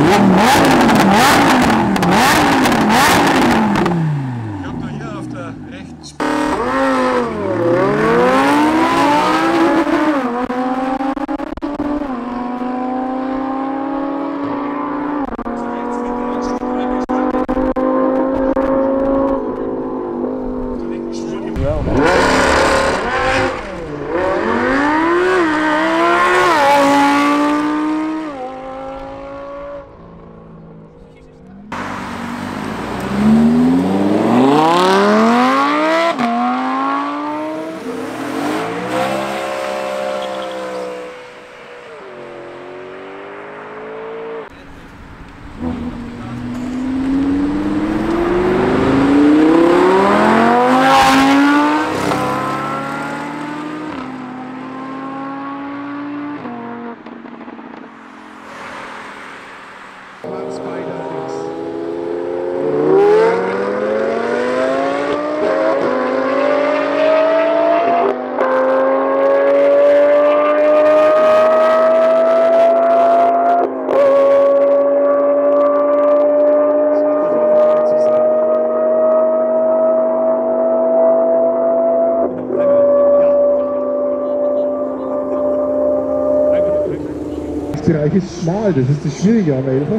Oh, my God. Spider. Bereich ist schmal, das ist das Schwierige am Elfer.